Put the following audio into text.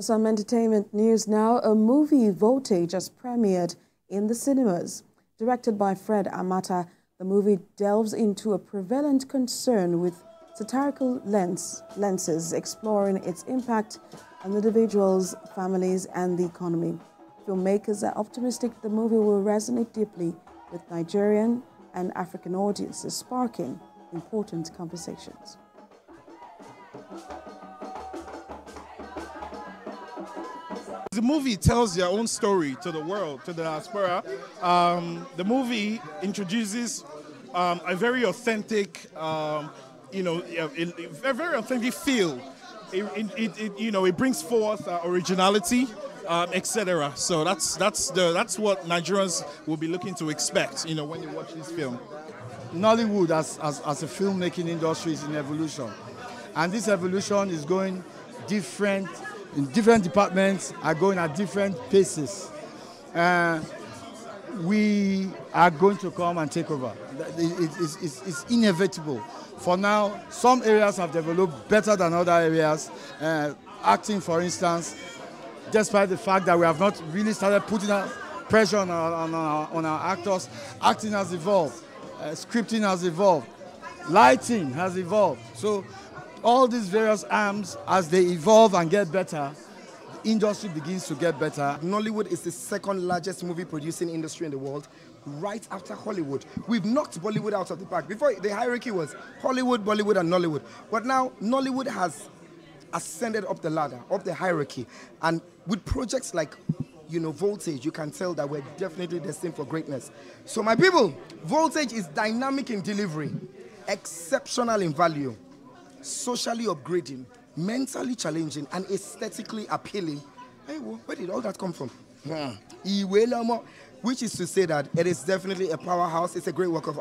Some entertainment news now. A movie, Voltage, has premiered in the cinemas. Directed by Fred Amata, the movie delves into a prevalent concern with satirical lens, lenses, exploring its impact on individuals, families, and the economy. Filmmakers are optimistic the movie will resonate deeply with Nigerian and African audiences, sparking important conversations. The movie tells their own story to the world, to the diaspora. Um, the movie introduces um, a very authentic, um, you know, a, very authentic feel. It, it, it, you know, it brings forth uh, originality, um, etc. So that's that's the that's what Nigerians will be looking to expect, you know, when you watch this film. Nollywood as, as, as a filmmaking industry is in evolution. And this evolution is going different in different departments are going at different paces. Uh, we are going to come and take over. It, it's, it's, inevitable. For now, some areas have developed better than other areas. Uh, acting, for instance, despite the fact that we have not really started putting pressure on our, on our, on our actors, acting has evolved, uh, scripting has evolved, lighting has evolved. So all these various arms, as they evolve and get better, the industry begins to get better. Nollywood is the second largest movie producing industry in the world, right after Hollywood. We've knocked Bollywood out of the park. Before, the hierarchy was Hollywood, Bollywood, and Nollywood. But now, Nollywood has ascended up the ladder, up the hierarchy. And with projects like you know, Voltage, you can tell that we're definitely destined for greatness. So, my people, Voltage is dynamic in delivery, exceptional in value, socially upgrading, mentally challenging, and aesthetically appealing. Hey, where did all that come from? Hmm. Which is to say that it is definitely a powerhouse. It's a great work of